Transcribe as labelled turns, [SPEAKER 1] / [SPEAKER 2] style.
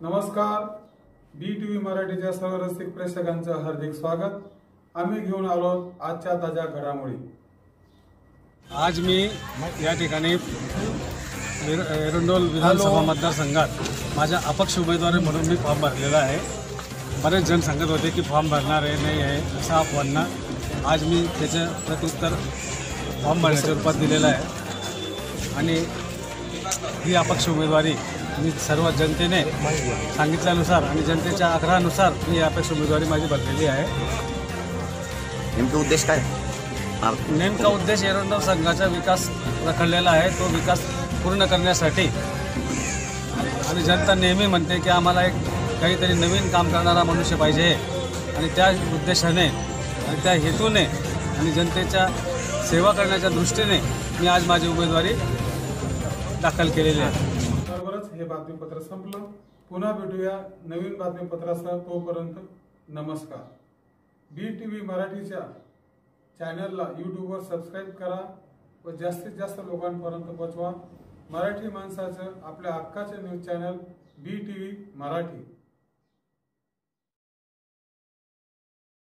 [SPEAKER 1] नमस्कार. बी T V मराठीच्या सर्व रसिक प्रेक्षकांचं हार्दिक स्वागत. आम्ही घेऊन आलो आजच्या ताज्या घडामोडी.
[SPEAKER 2] आज मी या ठिकाणी एर- एरंडोल विधानसभा मतदारसंघात माझ्या अपक्ष उमेदवारी म्हणून मी फॉर्म भरलेला आहे. बरेच जण सांगत होते की फॉर्म भरणार आहे नाही आहे असा अफवांना आज मी त्याचं प्रत्युत्तर फॉर्म भरण्याच्या रूपात दिलेलं आहे. आणि ही अपक्ष उमेदवारी मी सर्व जनतेने सांगितल्यानुसार आणि जनतेच्या आग्रहानुसार मी अपक्ष उमेदवारी माझी भरलेली आहे.
[SPEAKER 3] नेमके उद्देश काय?
[SPEAKER 2] नेमका उद्देश एरंडोल संघाचा विकास रखडलेला आहे. तो विकास पूर्ण करण्यासाठी आणि जनता नेहमी म्हणते की आम्हाला एक काहीतरी नवीन काम करणारा मनुष्य पाहिजे. आणि त्या उद्देशाने आणि त्या हेतूने आणि जनतेच्या सेवा करण्याच्या दृष्टीने मी आज माझी उमेदवारी दाखल केलेली आहे.
[SPEAKER 1] हे बातमीपत्र संपलं. पुन्हा भेटूया नवीन बातमीपत्रासह. तोपर्यंत नमस्कार. बी टी व्ही मराठीच्या चॅनलला यूट्यूबवर सबस्क्राईब करा व जास्तीत जास्त लोकांपर्यंत पोचवा मराठी माणसाचं आपल्या हक्काचे news channel B T V Marathi.